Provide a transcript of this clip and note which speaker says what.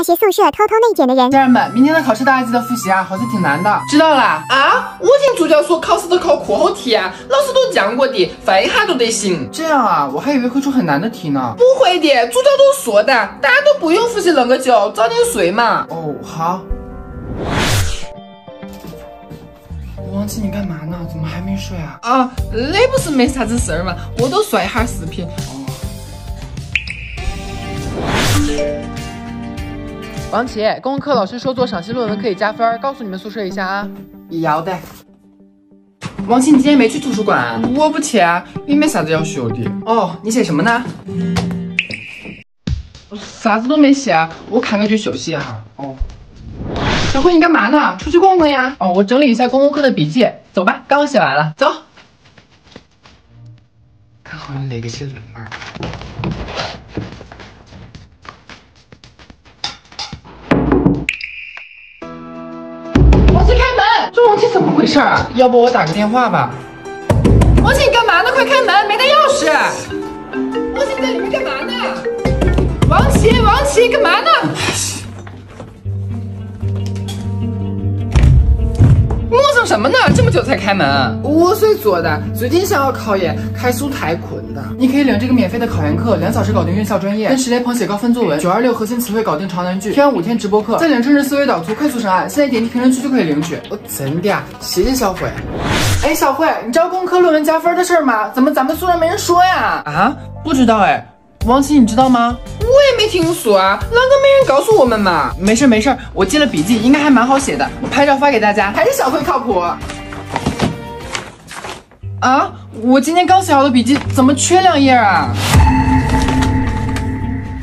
Speaker 1: 大学宿舍偷偷内卷的人。
Speaker 2: 家人们，明天的考试大家记得复习啊，好像挺难的。知道啦。
Speaker 3: 啊，我听主教说考试都考课后题啊，老师都讲过的，翻一下都得行。
Speaker 2: 这样啊，我还以为会出很难的题呢。
Speaker 3: 不会的，主教都说的，大家都不用复习那么久，早点睡嘛。
Speaker 2: 哦，好。王琪，你干嘛呢？怎么还没睡啊？
Speaker 3: 啊，那不是没啥子事儿嘛，我都刷一下视频。哦。
Speaker 4: 王琦，公共课老师说做赏析论文可以加分，告诉你们宿舍一下啊。
Speaker 2: 要得。王琦，你今天没去图书馆？
Speaker 3: 我不去啊，也没啥子要学的。
Speaker 2: 哦，你写什么呢？
Speaker 3: 啥子都没写啊，我看看剧休息一下。
Speaker 2: 哦。
Speaker 3: 小慧，你干嘛呢？出去逛逛呀。哦，我整理一下公共课的笔记。走吧，刚写完了。走。
Speaker 2: 看好像哪个写论文。
Speaker 3: 门！这怎么回事啊？
Speaker 2: 要不我打个电话吧。
Speaker 3: 王琪，你干嘛呢？快开门，没带钥匙。王琪，你在里面干嘛呢？王琦，王琦，干嘛呢？什么呢？这么久才开门？
Speaker 2: 我谁做的？最近想要考研，开书太困的。你可以领这个免费的考研课，两小时搞定院校专业，跟十来朋写高分作文，九二六核心词汇搞定长难句，天五天直播课，再领政治思维导图，快速上岸。现在点击评论区就可以领取。哦，真的啊？谢谢小慧。哎，小慧，你知道工科论文加分的事吗？怎么咱们宿舍没人说呀？
Speaker 3: 啊，不知道哎。王琪，你知道吗？没听说啊，啷个没人告诉我们嘛？
Speaker 2: 没事没事，我记了笔记，应该还蛮好写的。我拍照发给大家，
Speaker 3: 还是小慧靠谱。
Speaker 2: 啊，我今天刚写好的笔记，怎么缺两页啊？